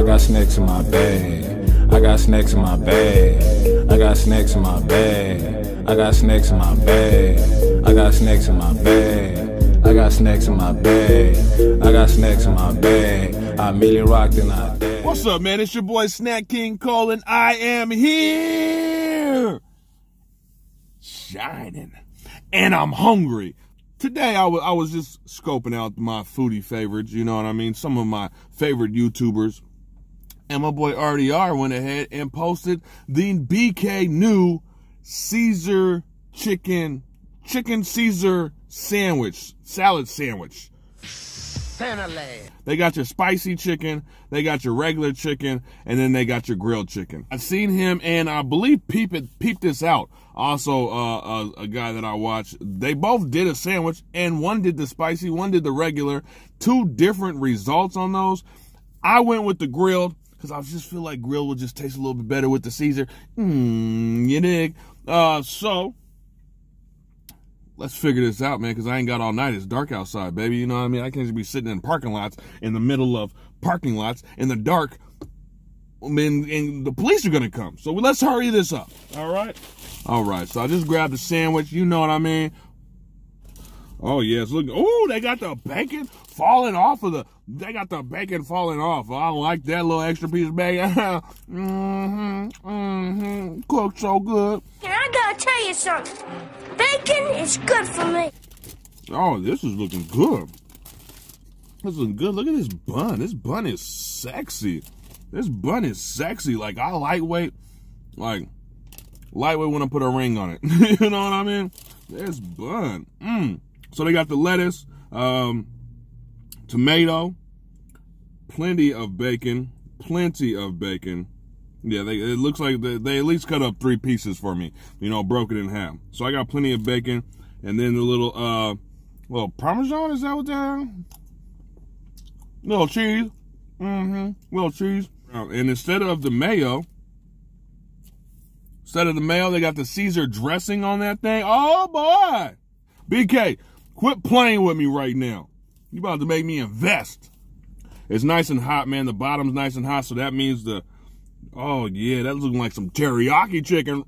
I got snacks in my bag. I got snacks in my bag. I got snacks in my bag. I got snacks in my bag. I got snacks in my bag. I got snacks in my bag. I got snacks in my bag. I immediately rocked and I dead. What's up, man? It's your boy Snack King calling. I am here, shining, and I'm hungry. Today, I I was just scoping out my foodie favorites. You know what I mean? Some of my favorite YouTubers. And my boy RDR went ahead and posted the BK new Caesar chicken chicken Caesar sandwich salad sandwich. They got your spicy chicken, they got your regular chicken, and then they got your grilled chicken. I've seen him, and I believe Peep it, Peep this out. Also, uh, a, a guy that I watch. They both did a sandwich, and one did the spicy, one did the regular. Two different results on those. I went with the grilled because I just feel like grilled would just taste a little bit better with the Caesar. Mmm, you dig? Uh, so let's figure this out, man, because I ain't got all night. It's dark outside, baby. You know what I mean? I can't just be sitting in parking lots in the middle of parking lots in the dark. I mean, and the police are gonna come. So let's hurry this up. All right. All right. So I just grabbed a sandwich. You know what I mean? Oh yes, look. Oh, they got the bacon falling off of the. They got the bacon falling off. I like that little extra piece of bacon. mm-hmm. Mm-hmm. Cooked so good. And I gotta tell you something. Bacon is good for me. Oh, this is looking good. This is good. Look at this bun. This bun is sexy. This bun is sexy. Like I lightweight, like lightweight when I put a ring on it. you know what I mean? This bun. Mmm. So they got the lettuce, um, tomato, plenty of bacon, plenty of bacon. Yeah, they, it looks like they, they, at least cut up three pieces for me, you know, broke it in half. So I got plenty of bacon, and then the little, uh, little Parmesan, is that what that is? Little cheese. Mm-hmm. Little cheese. And instead of the mayo, instead of the mayo, they got the Caesar dressing on that thing. Oh, boy. BK, Quit playing with me right now. You about to make me invest. It's nice and hot, man. The bottom's nice and hot, so that means the oh yeah, that's looking like some teriyaki chicken.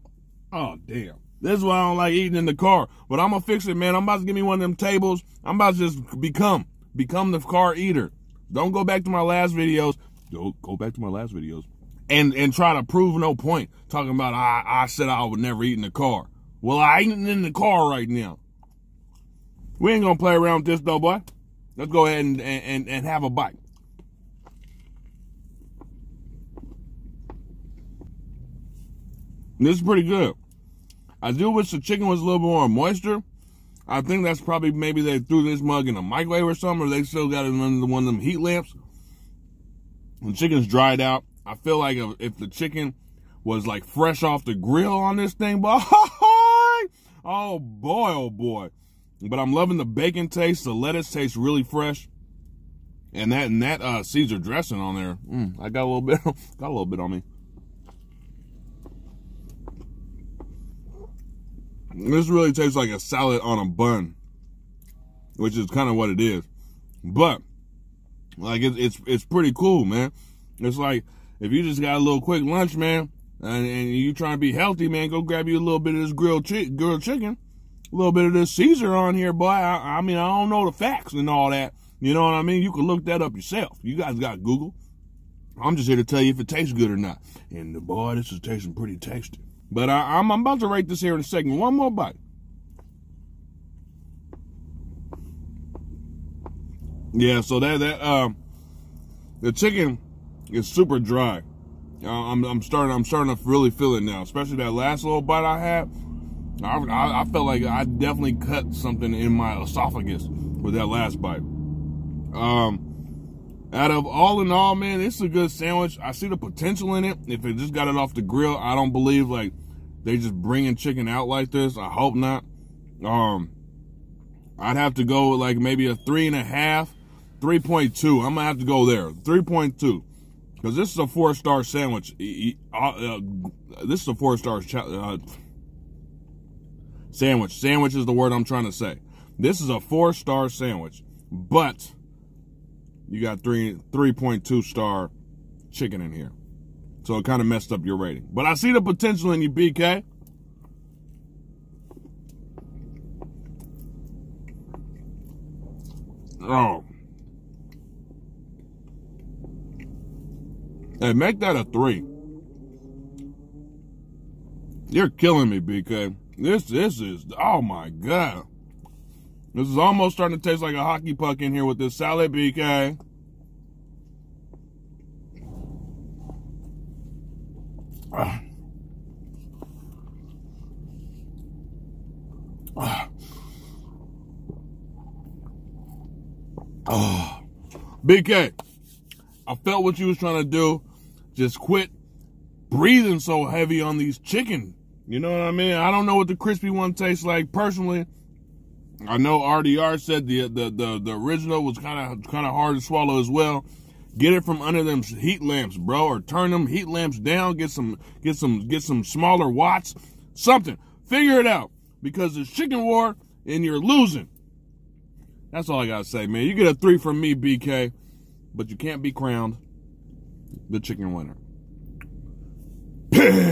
Oh damn. This is why I don't like eating in the car. But I'm gonna fix it, man. I'm about to give me one of them tables. I'm about to just become become the car eater. Don't go back to my last videos. Don't go back to my last videos. And and try to prove no point. Talking about I I said I would never eat in the car. Well, I ain't in the car right now. We ain't gonna play around with this though, boy. Let's go ahead and, and, and have a bite. This is pretty good. I do wish the chicken was a little more moisture. I think that's probably maybe they threw this mug in a microwave or something, or they still got it under one of them heat lamps. The chicken's dried out. I feel like if, if the chicken was like fresh off the grill on this thing, boy, oh boy, oh boy. But I'm loving the bacon taste. The lettuce tastes really fresh. And that and that uh, Caesar dressing on there, mm, I got a little bit, got a little bit on me. This really tastes like a salad on a bun, which is kind of what it is. But like it, it's it's pretty cool, man. It's like if you just got a little quick lunch, man, and, and you trying to be healthy, man, go grab you a little bit of this grilled chi- grilled chicken a little bit of this Caesar on here, boy. I, I, mean, I don't know the facts and all that. You know what I mean? You can look that up yourself. You guys got Google. I'm just here to tell you if it tastes good or not. And boy, this is tasting pretty tasty. But I, I'm, I'm about to rate this here in a second. One more bite. Yeah, so that that um, the chicken is super dry. Uh, I'm I'm starting I'm starting to really feel it now, especially that last little bite I had. I, I, I, felt like I definitely cut something in my esophagus with that last bite. Um, out of all in all, man, it's a good sandwich. I see the potential in it. If it just got it off the grill, I don't believe like they just bringing chicken out like this. I hope not. Um, I'd have to go with like maybe a three and a half, 3.2. I'm gonna have to go there, 3.2. Because this is a four star sandwich. Uh, uh, this is a four star uh, Sandwich. Sandwich is the word I'm trying to say. This is a four star sandwich, but you got three 3.2 star chicken in here. So it kind of messed up your rating. But I see the potential in you, BK. Oh. Hey, make that a three. You're killing me, BK. This this is oh my god. This is almost starting to taste like a hockey puck in here with this salad, BK. Oh. BK, I felt what you was trying to do. Just quit breathing so heavy on these chicken. You know what I mean? I don't know what the crispy one tastes like personally. I know RDR said the the the, the original was kind of kind of hard to swallow as well. Get it from under them heat lamps, bro, or turn them heat lamps down. Get some get some get some smaller watts. Something. Figure it out because it's chicken war and you're losing. That's all I gotta say, man. You get a three from me, BK, but you can't be crowned the chicken winner.